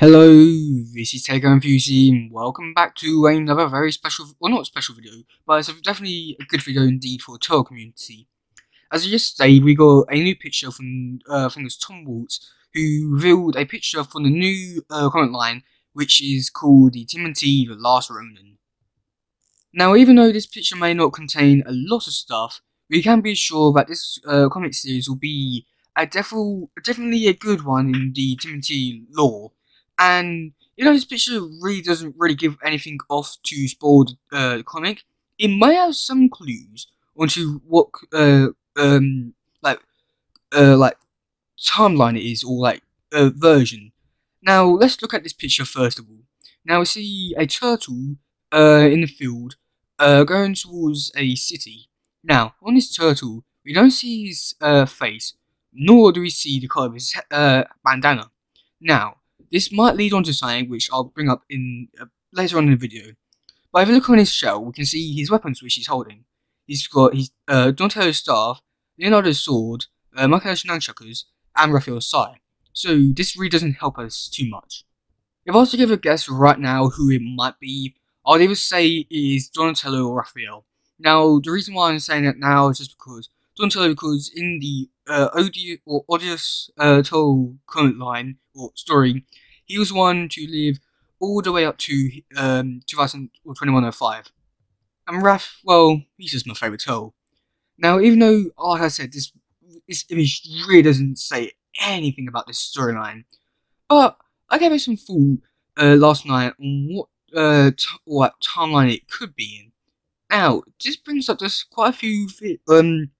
Hello, this is and Fusey, and welcome back to another very special, well not special video, but it's definitely a good video indeed for the Turtle community. As of yesterday, we got a new picture from, uh, I think it was Tom Waltz, who revealed a picture from the new uh, line, which is called the TMNT The Last Ronin. Now, even though this picture may not contain a lot of stuff, we can be sure that this uh, comic series will be a definitely a good one in the TMNT lore and you know, this picture really doesn't really give anything off to spoil the uh, comic. It may have some clues onto what uh, um like uh like timeline it is or like uh, version. Now let's look at this picture first of all. Now we see a turtle uh in the field uh going towards a city. Now on this turtle we don't see his uh face, nor do we see the color of his uh bandana. Now this might lead on to something which I'll bring up in uh, later on in the video. But if we look on his shell, we can see his weapons which he's holding. He's got his uh, Donatello's staff, Leonardo's sword, uh, Michael's nunchuckers, and Raphael's sai. So this really doesn't help us too much. If I was to give a guess right now who it might be, I'd either say it is Donatello or Raphael. Now, the reason why I'm saying that now is just because Donatello, because in the uh, odious or odious uh, comment line or story, he was one to live all the way up to um 2000 or 2105. And Raph, well, he's just my favourite toll. Now, even though, like I said, this this image really doesn't say anything about this storyline, but I gave it some thought uh, last night on what uh what timeline it could be in. Now, this brings up just quite a few um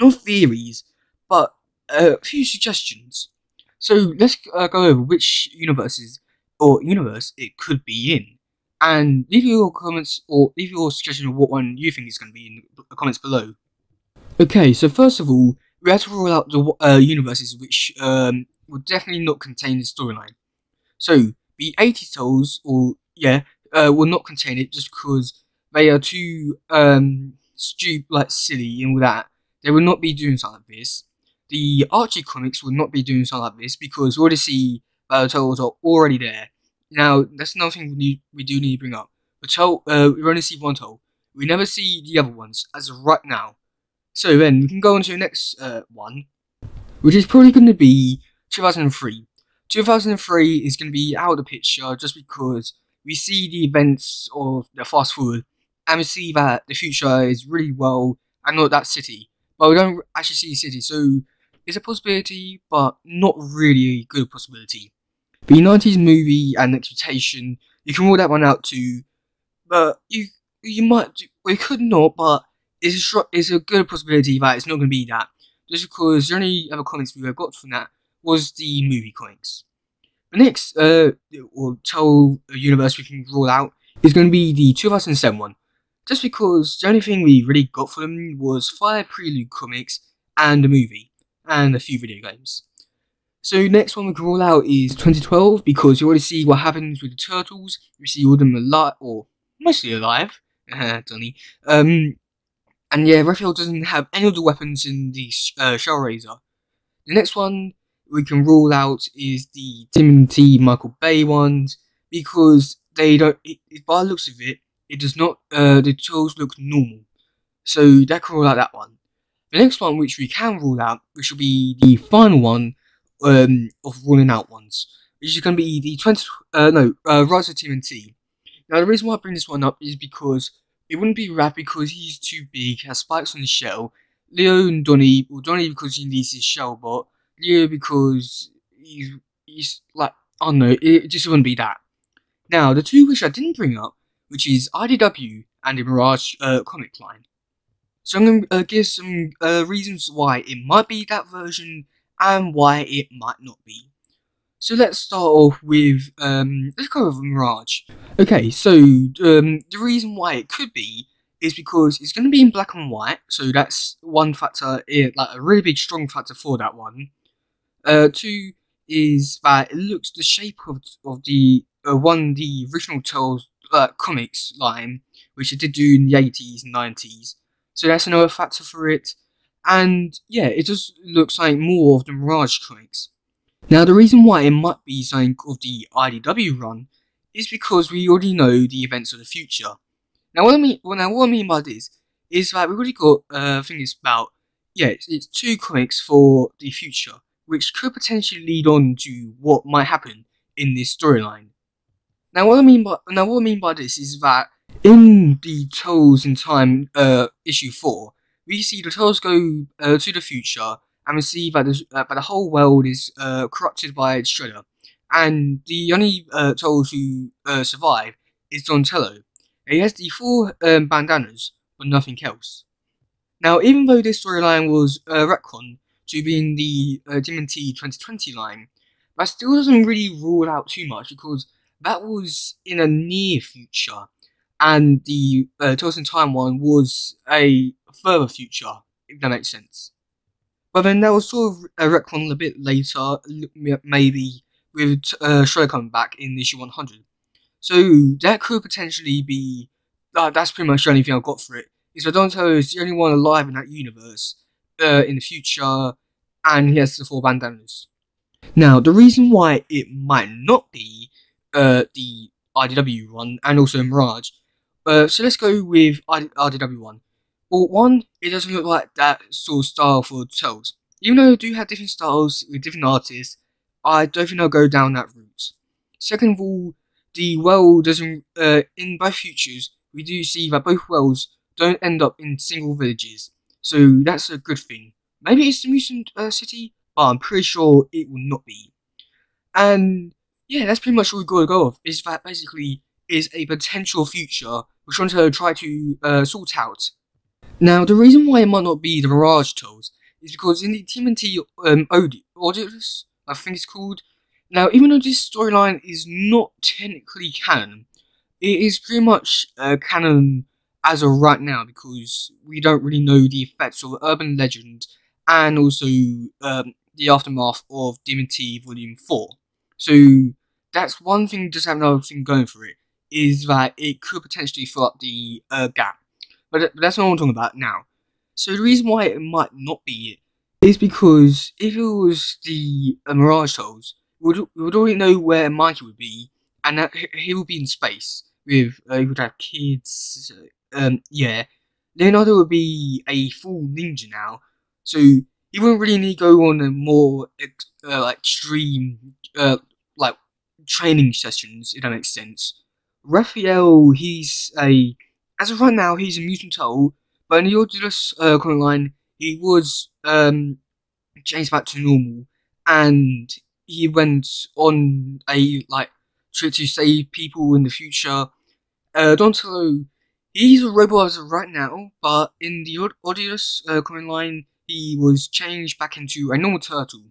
not theories, but uh, a few suggestions. So let's uh, go over which universes or universe it could be in, and leave your comments or leave your suggestion of what one you think is going to be in the comments below. Okay, so first of all, we have to rule out the uh, universes which um, will definitely not contain the storyline. So the 80 souls, or yeah, uh, will not contain it just because they are too um, stupid, like silly, and all that. They will not be doing something like this. The Archie comics will not be doing something like this because Odyssey battles are already there. Now, that's another thing we, need, we do need to bring up. Battles, uh, we only see one toll. We never see the other ones as of right now. So then, we can go on to the next uh, one, which is probably going to be 2003. 2003 is going to be out of the picture just because we see the events of the fast forward and we see that the future is really well and not that city. But we don't actually see the city, so it's a possibility, but not really a good possibility. The 90s movie and expectation, you can rule that one out too, but you you might, we could not, but it's a, it's a good possibility that it's not going to be that, just because the only other comics we have got from that was the movie comics. The next, uh, or tell universe we can rule out is going to be the 2007 one, just because the only thing we really got from them was Fire Prelude comics and a movie, and a few video games. So next one we can roll out is 2012 because you already see what happens with the turtles. You see all of them alive, or mostly alive, Donny. Um, and yeah, Raphael doesn't have any of the weapons in the uh, Shellraiser. The next one we can rule out is the Timothy Michael Bay ones because they don't. It, by the looks of it, it does not, uh, the tools look normal. So that can rule out that one. The next one which we can rule out, which will be the final one um, of ruling out ones, which is going to be the 20, uh, no, uh, Rise of TMNT. Now the reason why I bring this one up is because it wouldn't be Raph because he's too big, has spikes on his shell. Leo and Donny, well Donny because he needs his shell, but Leo because he's, he's like, I don't know, it just wouldn't be that. Now, the two which I didn't bring up which is IDW and the Mirage uh, comic line. So I'm going to uh, give some uh, reasons why it might be that version and why it might not be. So let's start off with, um, let's go with Mirage. Okay, so um, the reason why it could be is because it's going to be in black and white, so that's one factor, it, like a really big strong factor for that one. Uh, two is that it looks the shape of, of the uh, one the original tells uh, comics line, which it did do in the 80s and 90s. So that's another factor for it. And yeah, it just looks like more of the Mirage comics. Now, the reason why it might be something called the IDW run is because we already know the events of the future. Now, what I mean, well, now what I mean by this is that we've already got uh, things about yeah, it's, it's two comics for the future, which could potentially lead on to what might happen in this storyline. Now, what I mean by now, what I mean by this is that in the Turtles in Time uh, issue four, we see the Turtles go uh, to the future and we see that the, uh, that the whole world is uh, corrupted by Shredder, and the only uh, Turtles who uh, survive is Donatello. He has the four um, bandanas, but nothing else. Now, even though this storyline was uh, retcon to be in the uh, TMNT 2020 line, that still doesn't really rule out too much because that was in a near future, and the uh, Turtles in Time one was a further future, if that makes sense. But then that was sort of a retcon a bit later, maybe with uh, Shredder coming back in issue 100. So that could potentially be. Uh, that's pretty much the only thing I've got for it. Is Donatello is the only one alive in that universe uh, in the future, and he has the four bandanas. Now, the reason why it might not be uh, the IDW one and also Mirage. Uh, so let's go with IDW one. Well, one, it doesn't look like that sort of style for Turtles. Even though they do have different styles with different artists, I don't think I'll go down that route. Second of all, the world doesn't. Uh, in both futures, we do see that both worlds don't end up in single villages, so that's a good thing. Maybe it's the mutant uh, city, but I'm pretty sure it will not be. And yeah, that's pretty much all we've got to go off. Is that basically is a potential future we're trying to try to uh, sort out. Now, the reason why it might not be the Mirage Tools is because in the TMNT um, I think it's called. Now, even though this storyline is not technically canon, it is pretty much uh, canon as of right now because we don't really know the effects of urban legend and also um, the aftermath of TMNT Volume 4. So that's one thing, just have another thing going for it, is that it could potentially fill up the uh, gap. But that's not what I'm talking about now. So the reason why it might not be it is because if it was the uh, Mirage Tools, we would, already know where Mikey would be, and that he would be in space with uh, he would have kids. Um, yeah, Leonardo would be a full ninja now, so he wouldn't really need to go on a more uh, like extreme uh, like training sessions. If that makes sense. Raphael, he's a as of right now, he's a mutant turtle, but in the Odysseus uh, comic line, he was um, changed back to normal, and he went on a like trip to save people in the future. Uh, Donatello, he's a robot as of right now, but in the Odysseus uh, comic line, he was changed back into a normal turtle.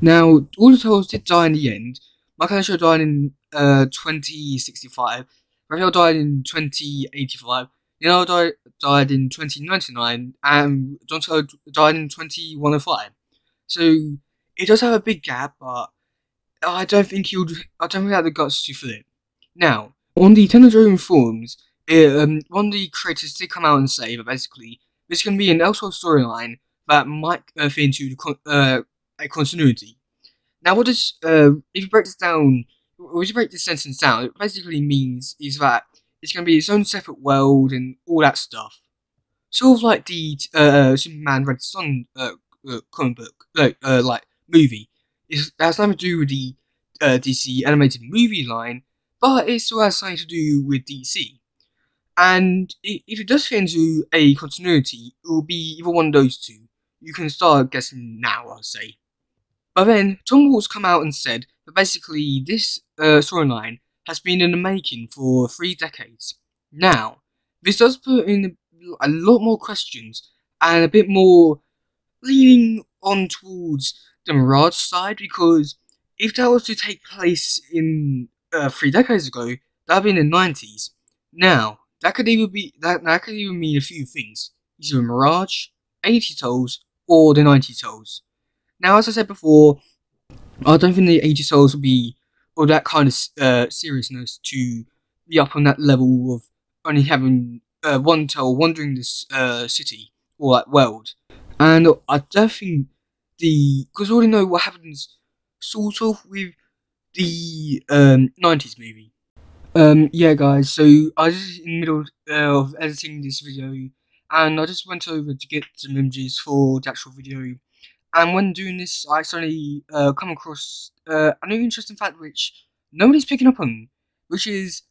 Now, all the turtles did die in the end. Michelangelo died in uh, 2065. Raphael died in 2085. Leonardo died, died in 2099. And Donatello died in 2105. So it does have a big gap, but I don't think he would. I don't think had the guts to fill it. Now, on the Technodrome forums, um, one of the creators did come out and say that basically this can be an Elseworld storyline that might uh, fit into the, uh, a continuity. Now, what does uh, if you break this down if you break this sentence down, it basically means is that it's going to be its own separate world and all that stuff. Sort of like the uh, Superman Red Son uh, uh, comic book, like, uh, like movie. It has nothing to do with the uh, DC animated movie line, but it still has something to do with DC. And if it does fit into a continuity, it will be either one of those two. You can start guessing now, I'll say. But then, Tom Waltz come out and said that basically this uh, storyline has been in the making for three decades. Now, this does put in a lot more questions and a bit more leaning on towards the Mirage side because if that was to take place in uh, three decades ago, that'd be in the 90s. Now, that could even be that, that could even mean a few things. Either Mirage, 80 tolls, or the 90 tolls. Now, as I said before, I don't think the 80 souls will be or that kind of uh, seriousness to be up on that level of only having uh, one tale wandering this uh, city or that world. And I don't think the because we already know what happens sort of with the um, 90s movie. Um, yeah, guys, so I was in the middle uh, of editing this video, and I just went over to get some images for the actual video. And when doing this, I suddenly uh, come across uh, a new interesting fact which nobody's picking up on, which is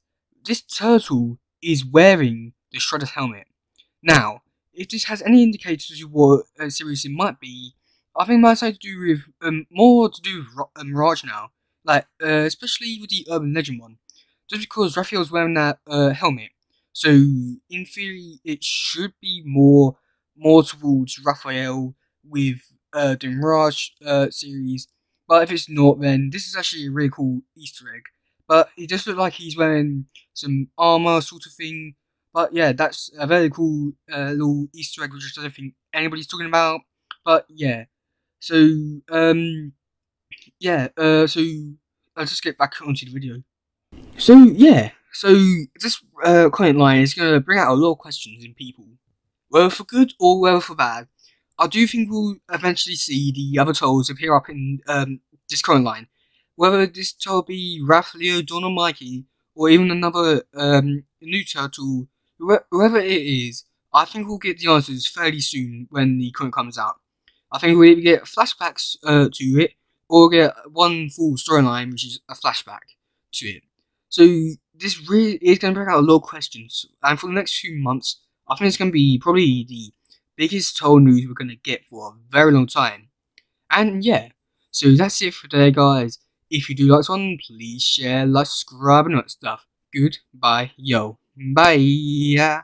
this turtle is wearing the Shredder's helmet. Now, if this has any indicators of what uh, it might be, I think it might have to do with um, more to do with um, Raj now, like uh, especially with the urban legend one, just because Raphael's wearing that uh, helmet. So in theory, it should be more more towards Raphael with uh, the Mirage uh, series. But if it's not, then this is actually a really cool Easter egg. But it does look like he's wearing some armor sort of thing. But yeah, that's a very cool uh, little Easter egg, which I don't think anybody's talking about. But yeah, so um, yeah, uh, so I'll just get back onto the video. So yeah, so this uh, comment line is going to bring out a lot of questions in people, whether for good or whether for bad. I do think we'll eventually see the other trolls appear up in um, this current line. Whether this troll be Raph, Leo, Don, or Mikey, or even another um, new turtle, whoever it is, I think we'll get the answers fairly soon when the current comes out. I think we'll either get flashbacks uh, to it, or get one full storyline, which is a flashback to it. So this really is going to bring out a lot of questions, and for the next few months, I think it's going to be probably the biggest troll news we're going to get for a very long time. And yeah, so that's it for today, guys. If you do like this one, please share, like, subscribe, and all that stuff. Goodbye, yo. Bye.